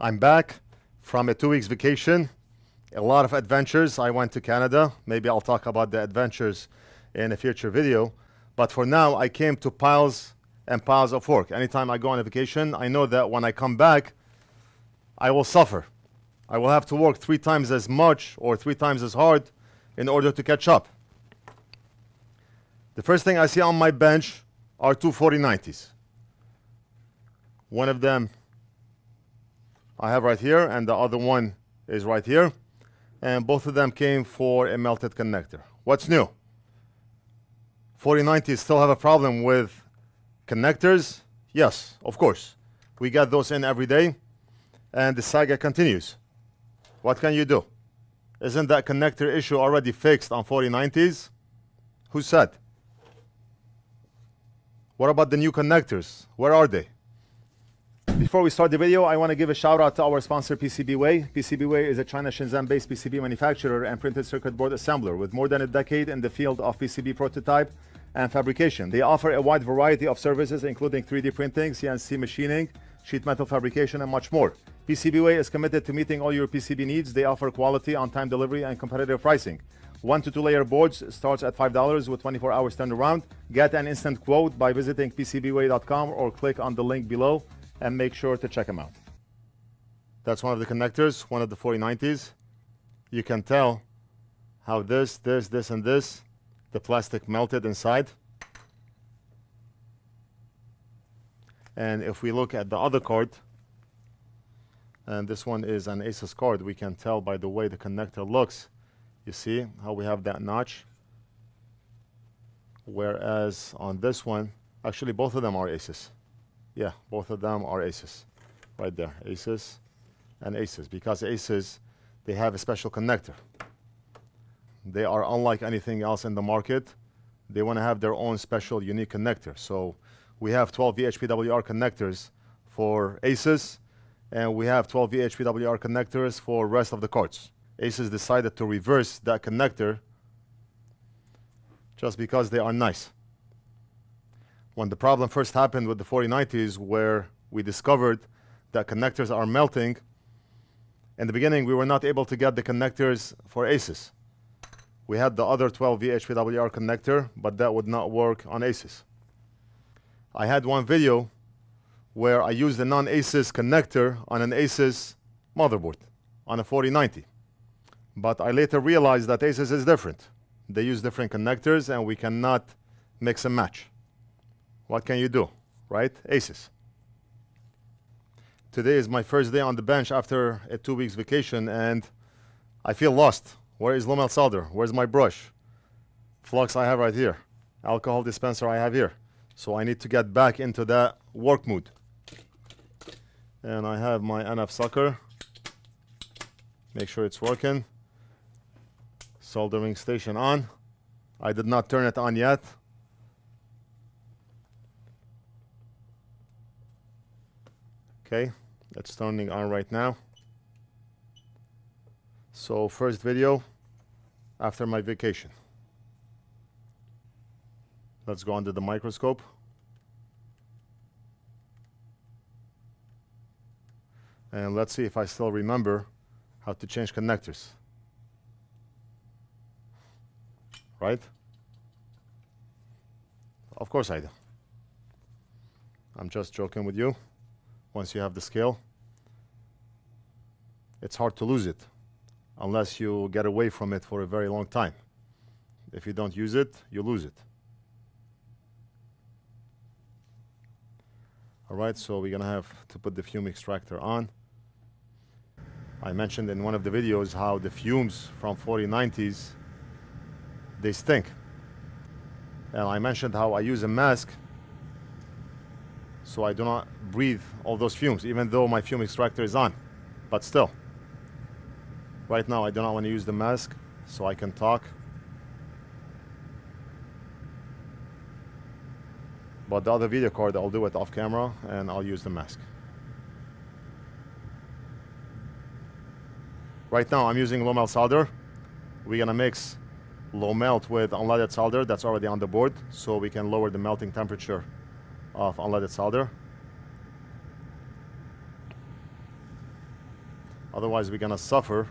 I'm back from a two weeks vacation. A lot of adventures. I went to Canada. Maybe I'll talk about the adventures in a future video. But for now, I came to piles and piles of work. Anytime I go on a vacation, I know that when I come back, I will suffer. I will have to work three times as much or three times as hard in order to catch up. The first thing I see on my bench are two 4090s. One of them I have right here, and the other one is right here. And both of them came for a melted connector. What's new? 4090s still have a problem with connectors? Yes, of course. We get those in every day, and the saga continues. What can you do? Isn't that connector issue already fixed on 4090s? Who said? What about the new connectors? Where are they? Before we start the video, I want to give a shout out to our sponsor PCBWay. PCBWay is a China Shenzhen-based PCB manufacturer and printed circuit board assembler with more than a decade in the field of PCB prototype and fabrication. They offer a wide variety of services including 3D printing, CNC machining, sheet metal fabrication, and much more. PCBWay is committed to meeting all your PCB needs. They offer quality, on-time delivery, and competitive pricing. One to two layer boards starts at $5 with 24 hours turnaround. Get an instant quote by visiting PCBWay.com or click on the link below and make sure to check them out. That's one of the connectors, one of the 4090s. You can tell how this, this, this, and this, the plastic melted inside. And if we look at the other card, and this one is an Asus card, we can tell by the way the connector looks. You see how we have that notch? Whereas on this one, actually both of them are Asus. Yeah, both of them are Asus. Right there, Asus and Asus. Because Asus, they have a special connector. They are unlike anything else in the market. They want to have their own special unique connector. So we have 12 VHPWR connectors for Asus, and we have 12 VHPWR connectors for rest of the cards. Asus decided to reverse that connector just because they are nice when the problem first happened with the 4090s where we discovered that connectors are melting, in the beginning we were not able to get the connectors for Asus. We had the other 12 VHPWR connector, but that would not work on Asus. I had one video where I used a non-Asus connector on an Asus motherboard, on a 4090. But I later realized that Asus is different. They use different connectors and we cannot mix and match what can you do, right? Asus. Today is my first day on the bench after a two weeks vacation and I feel lost. Where is low melt solder? Where's my brush? Flux I have right here. Alcohol dispenser I have here. So I need to get back into that work mood. And I have my NF sucker. Make sure it's working. Soldering station on. I did not turn it on yet. Okay, that's turning on right now. So first video after my vacation. Let's go under the microscope. And let's see if I still remember how to change connectors. Right? Of course I do. I'm just joking with you once you have the skill, It's hard to lose it unless you get away from it for a very long time. If you don't use it, you lose it. All right, so we're gonna have to put the fume extractor on. I mentioned in one of the videos how the fumes from 4090s, they stink. And I mentioned how I use a mask so I do not breathe all those fumes, even though my fume extractor is on. But still, right now I do not want to use the mask so I can talk. But the other video card, I'll do it off camera and I'll use the mask. Right now I'm using low melt solder. We're gonna mix low melt with unleaded solder that's already on the board so we can lower the melting temperature of unleaded solder. Otherwise, we're gonna suffer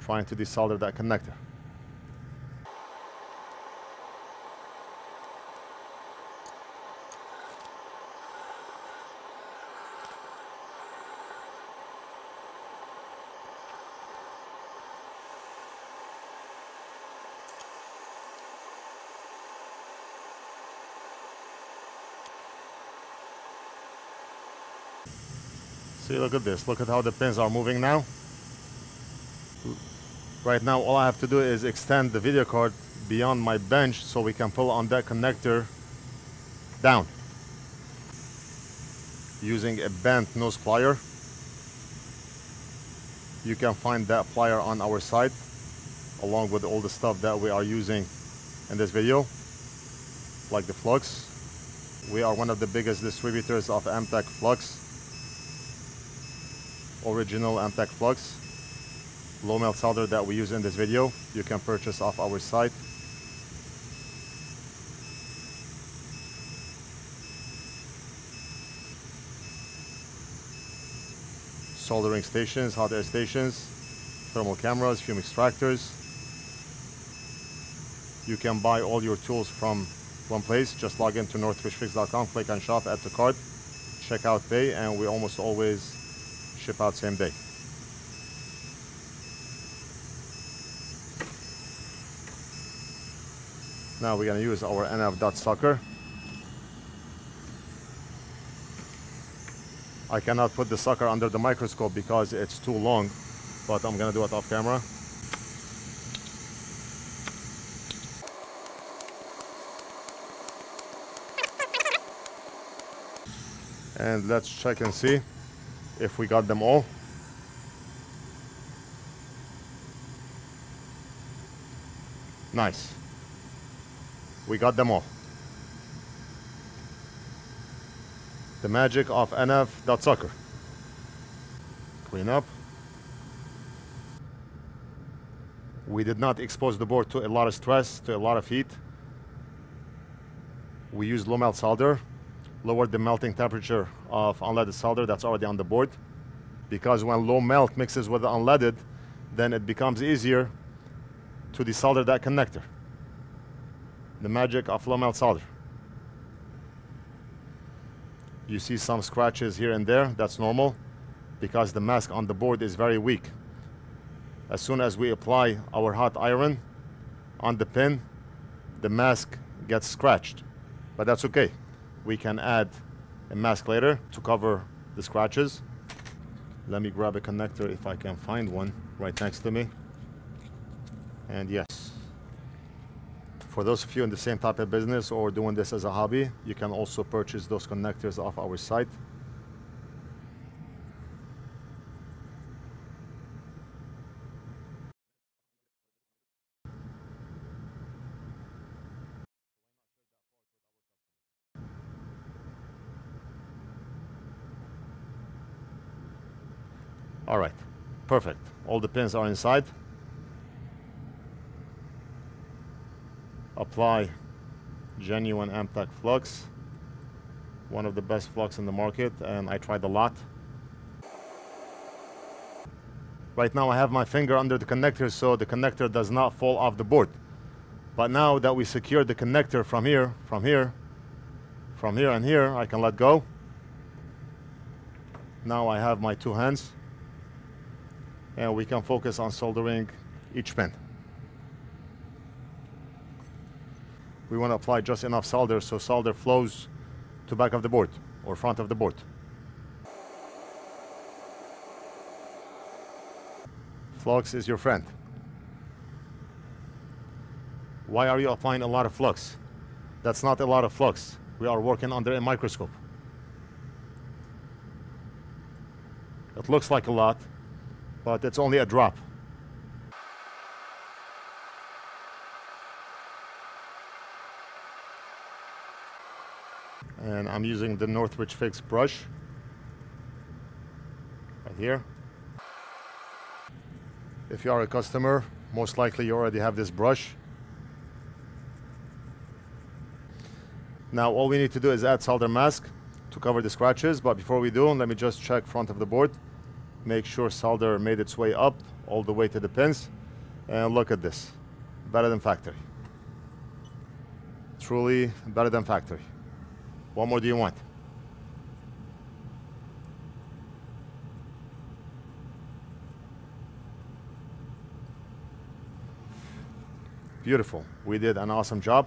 trying to desolder that connector. See, look at this. Look at how the pins are moving now. Right now, all I have to do is extend the video card beyond my bench so we can pull on that connector down using a bent nose plier. You can find that plier on our site along with all the stuff that we are using in this video like the flux. We are one of the biggest distributors of Amtech flux original Amtech flux low melt solder that we use in this video you can purchase off our site. Soldering stations hot air stations thermal cameras fume extractors. You can buy all your tools from one place. Just log into northridgefix.com click on shop add to cart. Check out pay and we almost always ship out same day. Now we're going to use our NF dot sucker. I cannot put the sucker under the microscope because it's too long, but I'm going to do it off camera. And let's check and see if we got them all. Nice. We got them all. The magic of NF.sucker. Clean up. We did not expose the board to a lot of stress, to a lot of heat. We used low melt solder lower the melting temperature of unleaded solder that's already on the board. Because when low melt mixes with the unleaded then it becomes easier to desolder that connector. The magic of low melt solder. You see some scratches here and there. That's normal because the mask on the board is very weak. As soon as we apply our hot iron on the pin the mask gets scratched. But that's okay we can add a mask later to cover the scratches. Let me grab a connector if I can find one right next to me. And yes, for those of you in the same type of business or doing this as a hobby, you can also purchase those connectors off our site. All right, perfect. All the pins are inside. Apply genuine Amtech flux. One of the best flux in the market and I tried a lot. Right now I have my finger under the connector so the connector does not fall off the board. But now that we secure the connector from here, from here, from here and here, I can let go. Now I have my two hands and we can focus on soldering each pin. We want to apply just enough solder so solder flows to back of the board or front of the board. Flux is your friend. Why are you applying a lot of flux? That's not a lot of flux. We are working under a microscope. It looks like a lot, but it's only a drop. And I'm using the Northridge Fix brush right here. If you are a customer, most likely you already have this brush. Now all we need to do is add solder mask to cover the scratches, but before we do, let me just check front of the board. Make sure solder made its way up all the way to the pins. And look at this. Better than factory. Truly better than factory. What more do you want? Beautiful. We did an awesome job.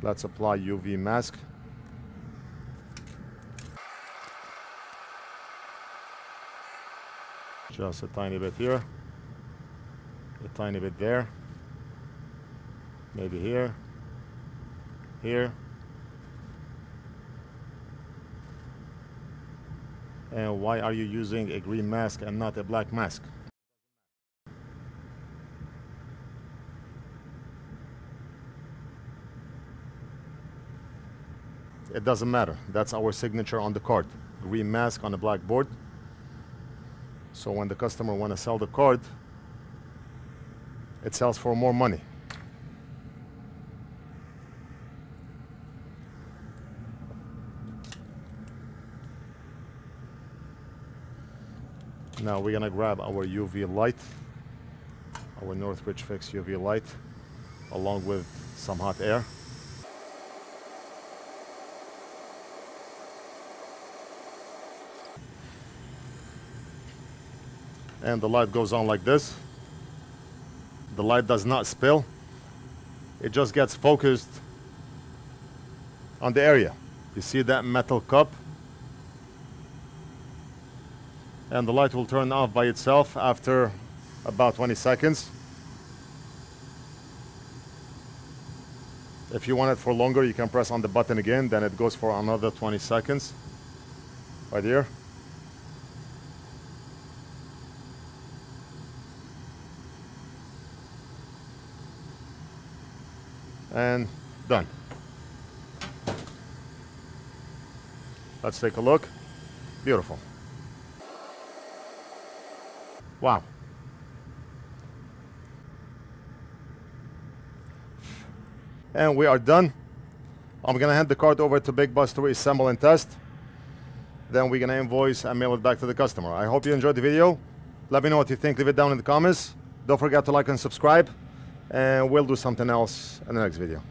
Let's apply UV mask. Just a tiny bit here. A tiny bit there. Maybe here. Here. And why are you using a green mask and not a black mask? It doesn't matter. That's our signature on the card. Green mask on a black board. So when the customer want to sell the card, it sells for more money. Now we're gonna grab our UV light, our Northridge Fix UV light, along with some hot air. And the light goes on like this. The light does not spill. It just gets focused on the area. You see that metal cup? And the light will turn off by itself after about 20 seconds. If you want it for longer, you can press on the button again, then it goes for another 20 seconds. Right here. And done. Let's take a look. Beautiful. Wow. And we are done. I'm gonna hand the card over to Big Bus to assemble and test. Then we're gonna invoice and mail it back to the customer. I hope you enjoyed the video. Let me know what you think. Leave it down in the comments. Don't forget to like and subscribe and we'll do something else in the next video.